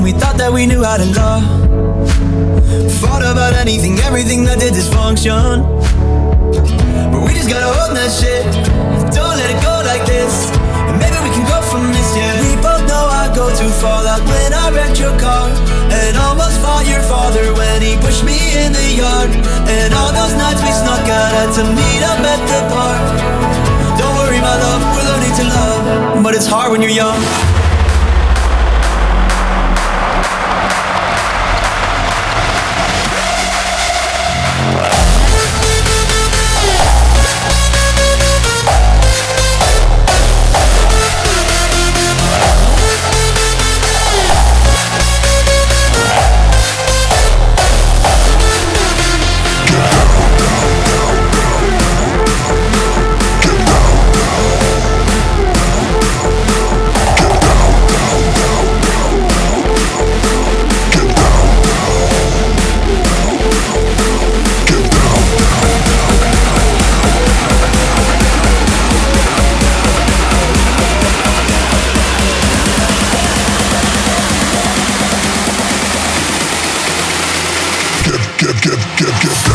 when we thought that we knew how to love. Fought about anything, everything that did dysfunction. But we just gotta own that shit. Don't let it go like this. And maybe we can go from this, yeah. We both know I go too far. Like when I wrecked your car. And almost fought your father when he pushed me in the yard. And all those nights we snuck out had to meet up at the park. Don't worry, my love, we're learning to love. But it's hard when you're young. get, get, get.